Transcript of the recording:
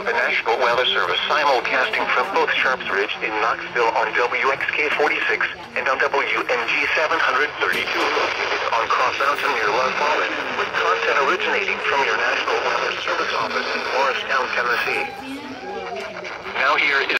of the National Weather Service simulcasting from both Sharps Ridge in Knoxville on WXK 46 and on WNG 732 located on Cross Mountain near La Follette with content originating from your National Weather Service office in Morristown, Tennessee. Now here is